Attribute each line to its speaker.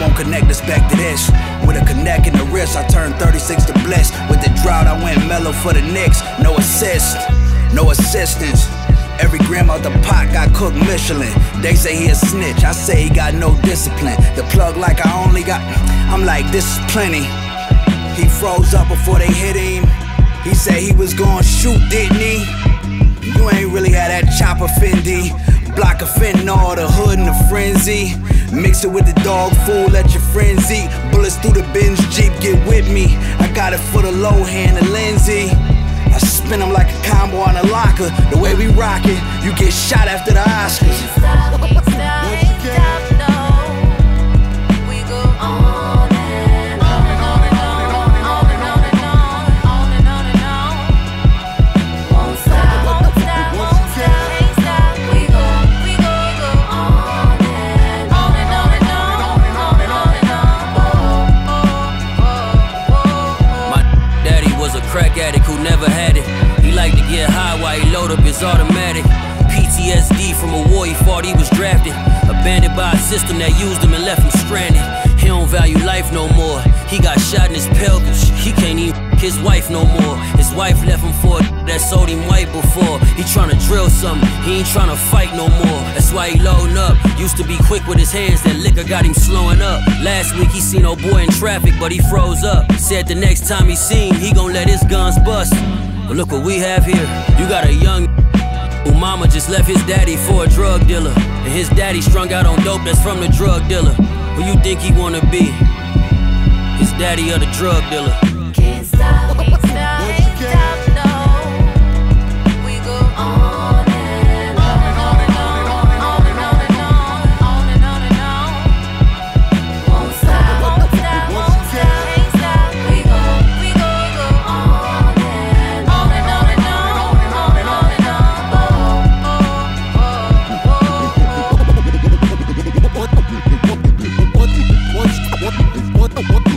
Speaker 1: won't connect us back to this. With a connect in the wrist, I turned 36 to bliss. With the drought, I went mellow for the Knicks. No assist, no assistance. Every gram out the pot got cooked Michelin. They say he a snitch, I say he got no discipline. The plug like I only got, I'm like, this is plenty. He froze up before they hit him. He said he was gonna shoot, didn't he? You ain't really had that chopper Fendi. Block of fentanyl, the hood and the frenzy. Mix it with the dog food, let your friends eat. Bullets through the Benz Jeep, get with me. I got it for the Lohan, the Lindsay. I spin them like a combo on a locker. The way we rock it, you get shot after the Oscars.
Speaker 2: Addict who never had it. He liked to get high while he load up his automatic. PTSD from a war he fought he was drafted. Abandoned by a system that used him and left him stranded. He don't value life no more. He got shot in his pelvis. He can't even his wife no more. Wife left him for that sold him white before. He tryna drill something. He ain't tryna fight no more. That's why he loading up. Used to be quick with his hands. That liquor got him slowing up. Last week he seen old boy in traffic, but he froze up. Said the next time he seen, he gon' let his guns bust. But look what we have here. You got a young who mama just left his daddy for a drug dealer. And his daddy strung out on dope that's from the drug dealer. Who you think he wanna be? His daddy or the drug dealer?
Speaker 3: what